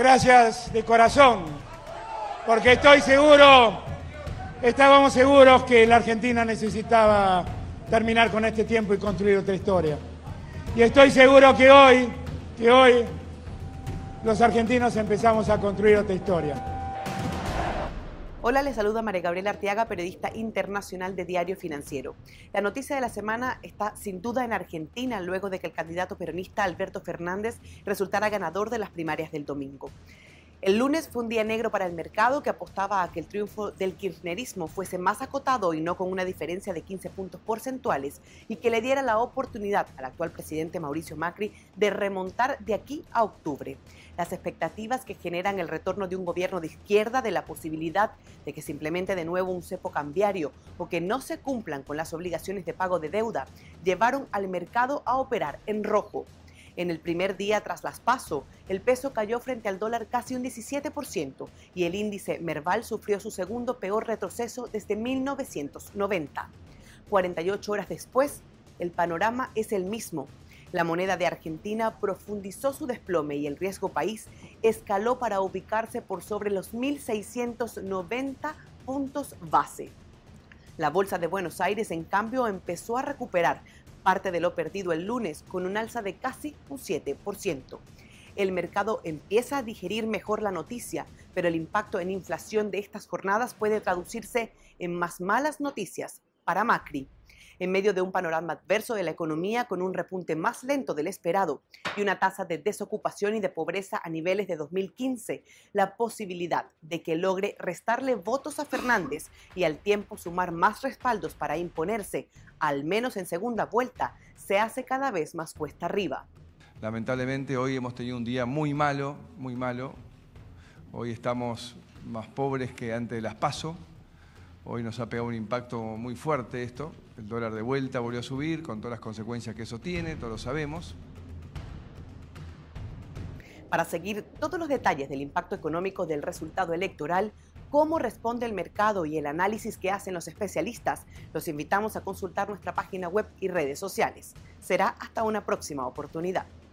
Gracias de corazón, porque estoy seguro, estábamos seguros que la Argentina necesitaba terminar con este tiempo y construir otra historia. Y estoy seguro que hoy, que hoy los argentinos empezamos a construir otra historia. Hola, les saluda María Gabriela Arteaga, periodista internacional de Diario Financiero. La noticia de la semana está sin duda en Argentina luego de que el candidato peronista Alberto Fernández resultara ganador de las primarias del domingo. El lunes fue un día negro para el mercado que apostaba a que el triunfo del kirchnerismo fuese más acotado y no con una diferencia de 15 puntos porcentuales y que le diera la oportunidad al actual presidente Mauricio Macri de remontar de aquí a octubre. Las expectativas que generan el retorno de un gobierno de izquierda de la posibilidad de que se implemente de nuevo un cepo cambiario o que no se cumplan con las obligaciones de pago de deuda llevaron al mercado a operar en rojo en el primer día tras las PASO, el peso cayó frente al dólar casi un 17% y el índice Merval sufrió su segundo peor retroceso desde 1990. 48 horas después, el panorama es el mismo. La moneda de Argentina profundizó su desplome y el riesgo país escaló para ubicarse por sobre los 1.690 puntos base. La Bolsa de Buenos Aires, en cambio, empezó a recuperar, parte de lo perdido el lunes con un alza de casi un 7%. El mercado empieza a digerir mejor la noticia, pero el impacto en inflación de estas jornadas puede traducirse en más malas noticias para Macri en medio de un panorama adverso de la economía con un repunte más lento del esperado y una tasa de desocupación y de pobreza a niveles de 2015, la posibilidad de que logre restarle votos a Fernández y al tiempo sumar más respaldos para imponerse, al menos en segunda vuelta, se hace cada vez más cuesta arriba. Lamentablemente hoy hemos tenido un día muy malo, muy malo. Hoy estamos más pobres que antes de las PASO. Hoy nos ha pegado un impacto muy fuerte esto. El dólar de vuelta volvió a subir con todas las consecuencias que eso tiene, todos lo sabemos. Para seguir todos los detalles del impacto económico del resultado electoral, cómo responde el mercado y el análisis que hacen los especialistas, los invitamos a consultar nuestra página web y redes sociales. Será hasta una próxima oportunidad.